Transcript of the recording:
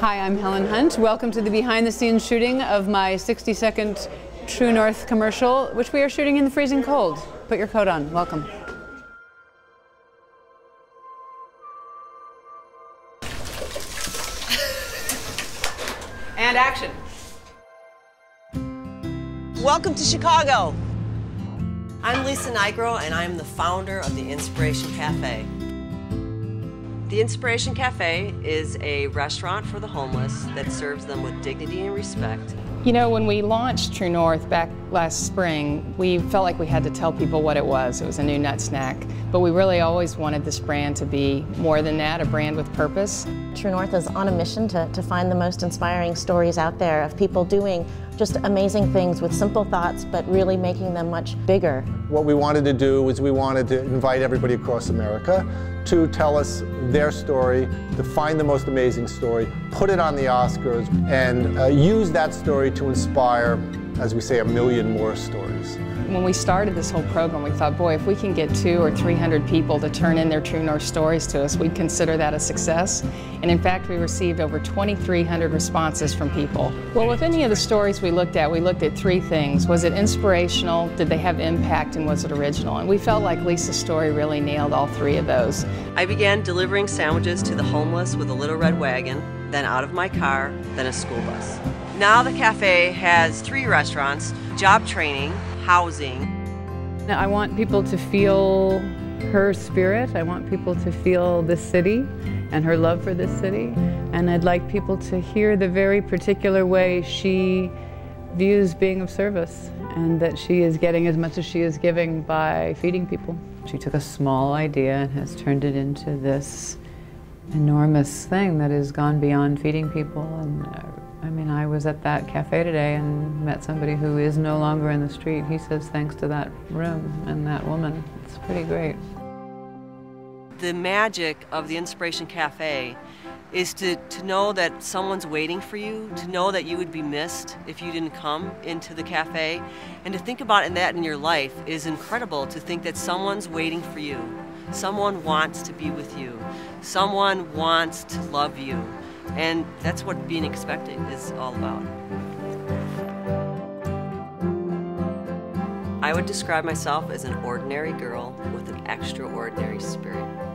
Hi, I'm Helen Hunt. Welcome to the behind the scenes shooting of my 60 second True North commercial, which we are shooting in the freezing cold. Put your coat on. Welcome. and action. Welcome to Chicago. I'm Lisa Nigro, and I'm the founder of the Inspiration Cafe. The Inspiration Cafe is a restaurant for the homeless that serves them with dignity and respect. You know, when we launched True North back last spring, we felt like we had to tell people what it was. It was a new nut snack. But we really always wanted this brand to be more than that, a brand with purpose. True North is on a mission to, to find the most inspiring stories out there of people doing just amazing things with simple thoughts, but really making them much bigger. What we wanted to do was we wanted to invite everybody across America to tell us their story, to find the most amazing story, put it on the Oscars, and uh, use that story to inspire, as we say, a million more stories. When we started this whole program, we thought, boy, if we can get two or 300 people to turn in their True North stories to us, we'd consider that a success. And in fact, we received over 2,300 responses from people. Well, with any of the stories we looked at, we looked at three things. Was it inspirational? Did they have impact? And was it original? And we felt like Lisa's story really nailed all three of those. I began delivering sandwiches to the homeless with a little red wagon, then out of my car, then a school bus. Now the cafe has three restaurants, job training, housing. I want people to feel her spirit. I want people to feel this city and her love for this city. And I'd like people to hear the very particular way she views being of service and that she is getting as much as she is giving by feeding people. She took a small idea and has turned it into this enormous thing that has gone beyond feeding people and uh, I mean, I was at that cafe today and met somebody who is no longer in the street. He says thanks to that room and that woman. It's pretty great. The magic of the Inspiration Cafe is to, to know that someone's waiting for you, to know that you would be missed if you didn't come into the cafe, and to think about that in your life is incredible to think that someone's waiting for you. Someone wants to be with you. Someone wants to love you. And that's what being expected is all about. I would describe myself as an ordinary girl with an extraordinary spirit.